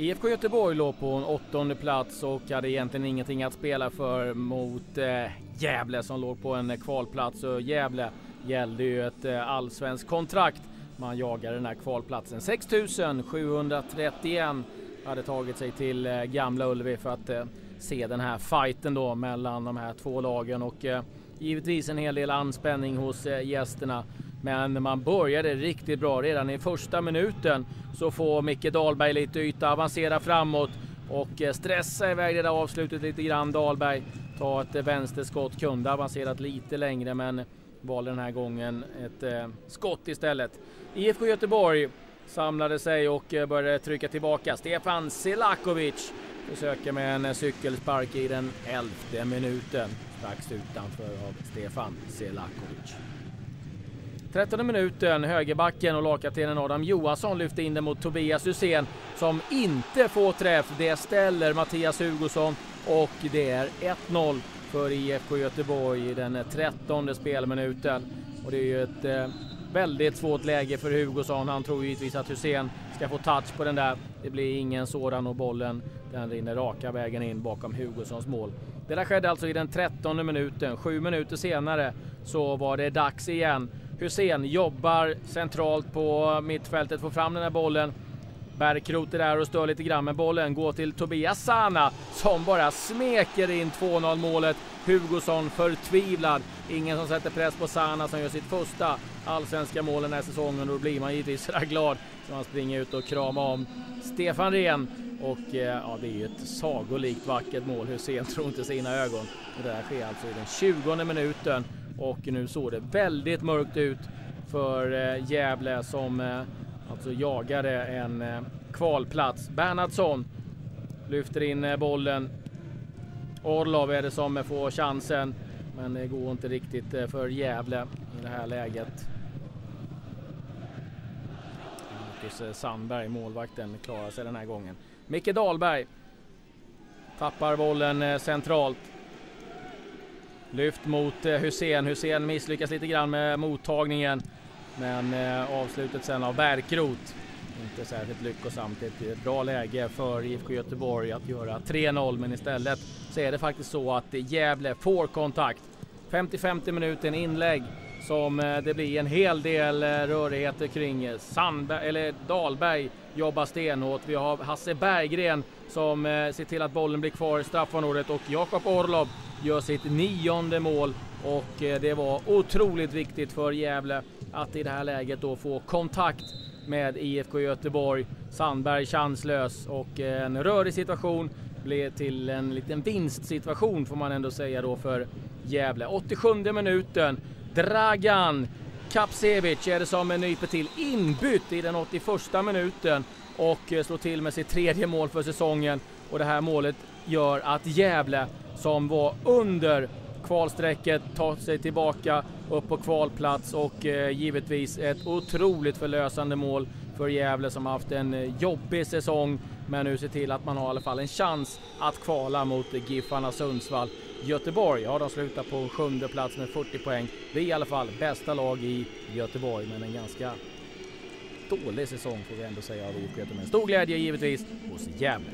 IFK Göteborg låg på en åttonde plats och hade egentligen ingenting att spela för mot eh, Gävle som låg på en kvalplats. Och Gävle gällde ju ett eh, allsvenskt kontrakt. Man jagade den här kvalplatsen. 6731 hade tagit sig till eh, Gamla Ullevi för att eh, se den här fighten då mellan de här två lagen och eh, givetvis en hel del anspänning hos eh, gästerna. Men man började riktigt bra. Redan i första minuten så får Micke Dahlberg lite yta, avancera framåt och eh, stressa iväg det där avslutet lite grann. Dahlberg tar ett eh, vänsterskott, kunde avancerat lite längre men valde den här gången ett eh, skott istället. IFK Göteborg samlade sig och började trycka tillbaka. Stefan Selakovic försöker med en cykelspark i den elfte minuten. Strax utanför av Stefan Selakovic. 13 minuten, högerbacken och lagkaptenen Adam Johansson lyfter in den mot Tobias Hysén som inte får träff. Det ställer Mattias Hugosson och det är 1-0 för IFK Göteborg i den 13 spelminuten. Och det är ju ett eh, väldigt svårt läge för Hugosson. Han tror givetvis att Hussein ska få touch på den där. Det blir ingen sådan och bollen den rinner raka vägen in bakom Hugossons mål. Det där skedde alltså i den 13 minuten. Sju minuter senare så var det dags igen. Hussein jobbar centralt på mittfältet, får fram den här bollen. Bärkroth är där och stör lite grann, men bollen går till Tobias Sana som bara smeker in 2-0 målet. Hugosson förtvivlad. Ingen som sätter press på Sana som gör sitt första allsvenska mål den här säsongen. Då blir man givetvis sådär glad så man springer ut och kramar om Stefan Rehn. Och eh, ja, det är ju ett sagolikt vackert mål. Hussein tror inte sina ögon. Det där sker alltså i den 20 minuten och nu såg det väldigt mörkt ut för eh, Gävle som eh, alltså jagade en eh, kvalplats. Bernhardsson lyfter in bollen. Orlov är det som får chansen, men det går inte riktigt för Gävle i det här läget. Marcus Sandberg, målvakten, klarar sig den här gången. Micke Dahlberg tappar bollen centralt. Lyft mot eh, Hussein. Hussein misslyckas lite grann med mottagningen. Men eh, avslutet sen av Bärkroth. Inte särskilt lyckosamt. Ett eh, bra läge för IFK Göteborg att göra 3-0 men istället så är det faktiskt så att Gävle får kontakt. 50-50 minuten inlägg som eh, det blir en hel del eh, rörigheter kring. Eh, Sandberg, eller Dahlberg jobbar stenhårt. Vi har Hasse Berggren som ser till att bollen blir kvar i straffområdet och Jakob Orlov gör sitt nionde mål och det var otroligt viktigt för Gävle att i det här läget då få kontakt med IFK Göteborg. Sandberg chanslös och en rörig situation blev till en liten vinstsituation får man ändå säga då för Gävle. 87 minuten, Dragan Kapsevic är det som nyper till inbytt i den 81 minuten och eh, slår till med sitt tredje mål för säsongen. Och det här målet gör att Gävle som var under kvalstrecket tar sig tillbaka upp på kvalplats och eh, givetvis ett otroligt förlösande mål för Gävle som haft en eh, jobbig säsong men nu ser till att man har i alla fall en chans att kvala mot Giffarna Sundsvall. Göteborg, ja de slutar på sjunde plats med 40 poäng. Det är i alla fall bästa lag i Göteborg men en ganska dålig säsong får vi ändå säga av IFK Göteborg. Stor glädje givetvis hos Gävle.